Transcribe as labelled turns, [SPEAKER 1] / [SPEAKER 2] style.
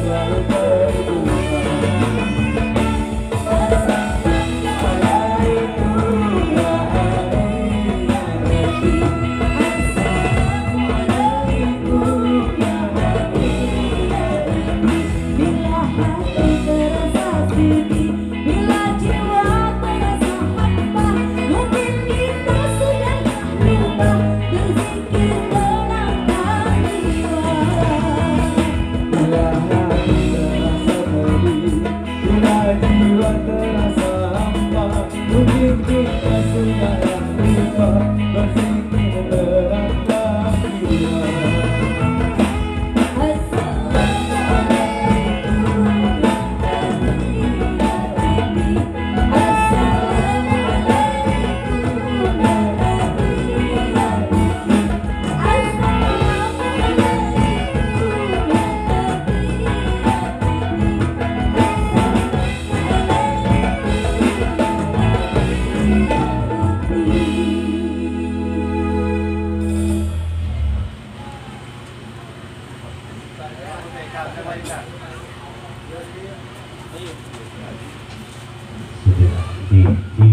[SPEAKER 1] Selalu
[SPEAKER 2] जी जी